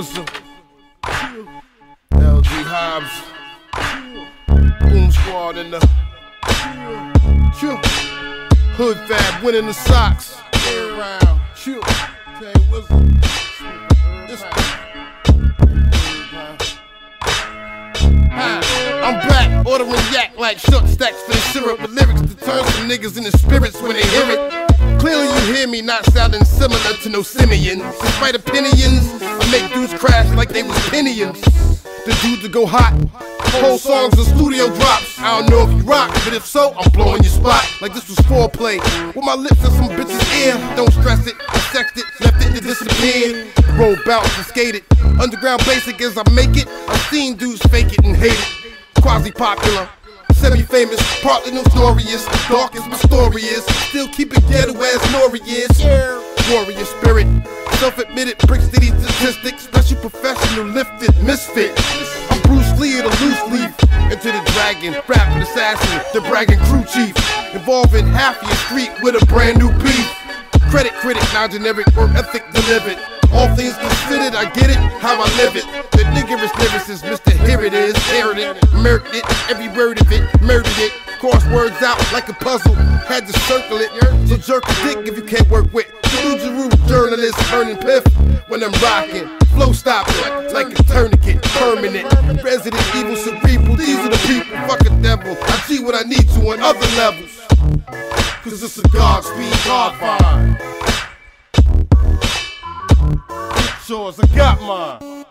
Whistle. LG Hobbs. Boom Squad in the. Hood Fab winning the socks. Chill. I'm back, ordering yak like short stacks for the syrup with lyrics to turn some niggas into spirits when they hear it. Clearly you hear me not sounding similar to no simians. Despite opinions, I make dudes crash like they was pinions. The dudes that go hot, whole songs and studio drops. I don't know if you rock, but if so, I'm blowing your spot like this was foreplay. With my lips in some bitch's ear, don't stress it. Sexed it, left it to disappear. Roll, bounce, and skate it. Underground basic as I make it. I've seen dudes fake it and hate it quasi popular. Semi famous, partly notorious. Dark as my story is. Still keep it ghetto as Nori is. Warrior spirit. Self admitted, bricks to these statistics. Special professional, lifted, misfit. I'm Bruce Lee of the loose leaf. Into the dragon, rapping assassin, the bragging crew chief. Involving half your street with a brand new beef. Credit critic, non generic, work ethic delivered. All things considered, I get it, how I live it. The niggerish lyricist, Mr. Here it is, heard it, murdered it, every word of it, murdered it. Cross words out like a puzzle, had to circle it. So jerk a dick if you can't work with. Jeru journalist, earning piff when I'm rocking. Flow stopping like a tourniquet, permanent. Resident evil, cerebral, these are the people. Fuck a devil, I see what I need to on other levels. Cause it's a Godspeed Godfather. Shores, I got mine.